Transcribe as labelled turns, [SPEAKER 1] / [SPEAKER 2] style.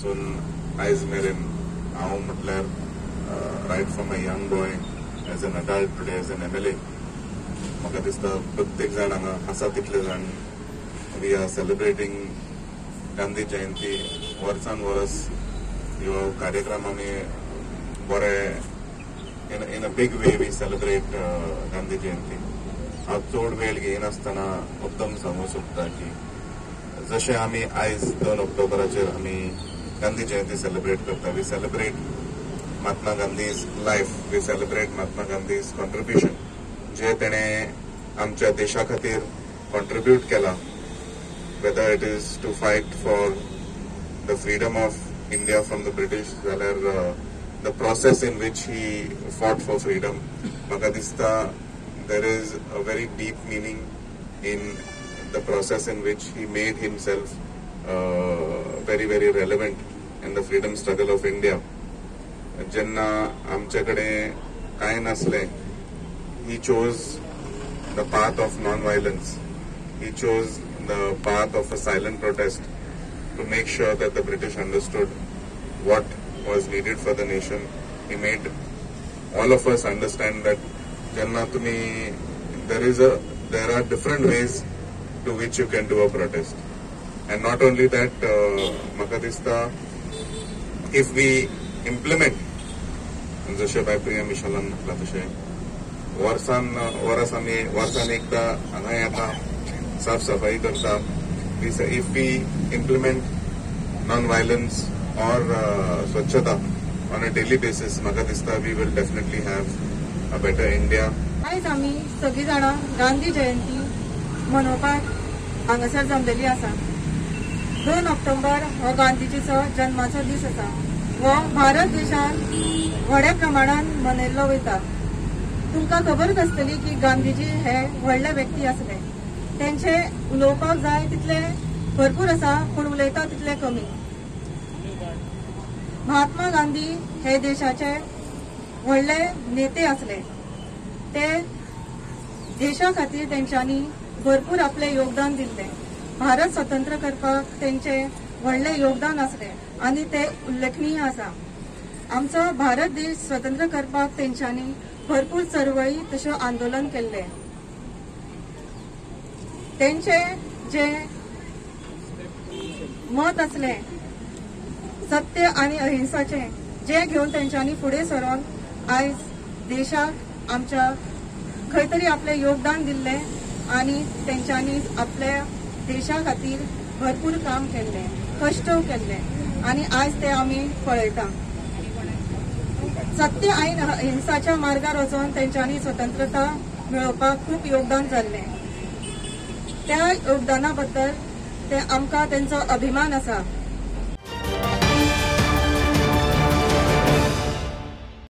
[SPEAKER 1] पासून आयज मेरेन हांव म्हटल्यार right from a young boy as an adult today as an M L A म्हाका दिसता प्रत्येक जाण हांगा आसा तितले जाण we are celebrating Gandhi Jayanti वर्सान वर्स ह्यो कार्यक्रम आमी बरे in in a big way we celebrate Gandhi Jayanti हांव चड वेळ घेयनासतना मुद्दम सांगूंक सोदता की जशें आमी आयज दोन ऑक्टोबराचेर आमी गांधी जयंती सेलिब्रेट करता we celebrate Mahatma Gandhi's life we celebrate Mahatma Gandhi's contribution जे तेणें आमच्या देशा खातीर कॉन्ट्रिब्यूट केला whether it is to fight for the freedom of India from the British जाल्यार the process in which he fought for freedom म्हाका दिसता there is a very deep meaning in the process in which he made himself uh, very, very relevant in the freedom struggle of India. जेन्ना आमचे कडेन कांय नासलें he chose the path of non violence he chose the path of a silent protest to make sure that the British understood what was needed for the nation. He made all of us understand that Janna Tumi, there is a there are different ways to which you can do a protest. And not only that, म्हाका दिसता if we implement जशें बाय प्रिया मिशेलान म्हटलां तशें वर्सान वर्स आमी वर्सान एकदां हांगा येता साफ सफाई करता if we implement non violence और स्वच्छता ऑन अ डेली बेसीस म्हाका दिसता we will definitely have a better India
[SPEAKER 2] आयज आमी सगळीं जाणां गांधी जयंती मनोवपाक हांगासर जमलेली आसा दोन ऑक्टोबर हो गांधीजीचो जन्माचो दीस आसा हो भारत देशांत व्हड्या प्रमाणान मनयल्लो वयता. तुमकां खबरच आसतली की गांधीजी हे व्हडले व्यक्ती आसले. तेंचे उलोवपाक जाय तितले भरपूर आसा पूण उलयता तितले कमी. महात्मा गांधी हे देशाचे व्हडले नेते आसले. ते देशा खातीर तेंच्यांनी भरपूर आपले योगदान दिल्ले. भारत स्वतंत्र करपाक तेंचे व्हडले योगदान आसले आनी ते उल्लेखनीय आसा आमचो भारत देश स्वतंत्र करपाक तेंच्यांनी भरपूर चळवळी तश्यो आंदोलन केल्ले. तेंचे जे मत असले सत्य आणि अहिंसाचे जे घेऊन तेंच्यांनी फुडें सरोन आयज देशाक आमच्या खंय तरी आपले योगदान दिल्ले आणि तेंच्यांनी आपल्या देशा खातीर भरपूर काम केल्ले कश्ट केल्ले आणि आज ते आमी पळयता. सत्य आयन हिंसाच्या मार्गार वचून तेंच्यांनी स्वतंत्रता मेळोवपाक खूप योगदान जाल्लें त्या योगदाना बद्दल ते आमकां तेंचो अभिमान आसा.